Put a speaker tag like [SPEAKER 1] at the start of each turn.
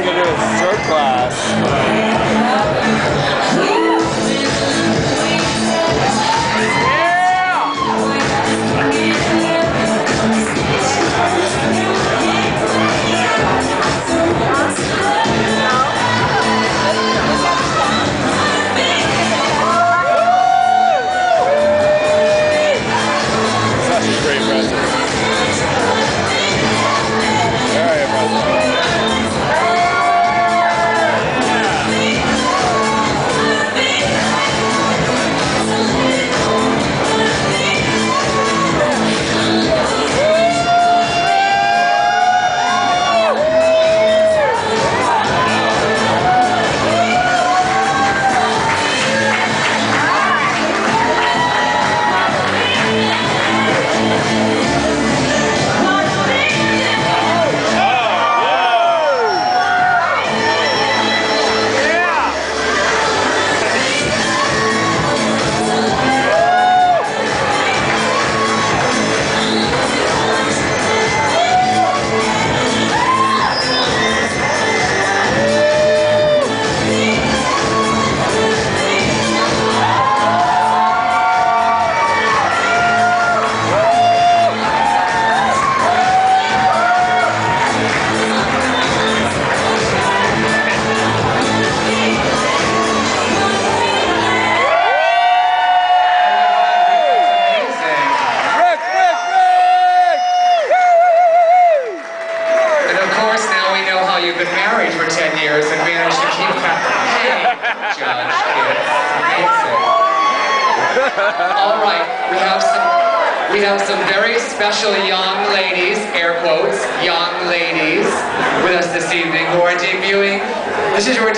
[SPEAKER 1] We're gonna do a third class.
[SPEAKER 2] been married for 10 years and managed to keep that. Hey, Judge, kids, amazing. All right, we have some we have some very special young ladies, air quotes, young ladies, with us this evening who are debuting. This is your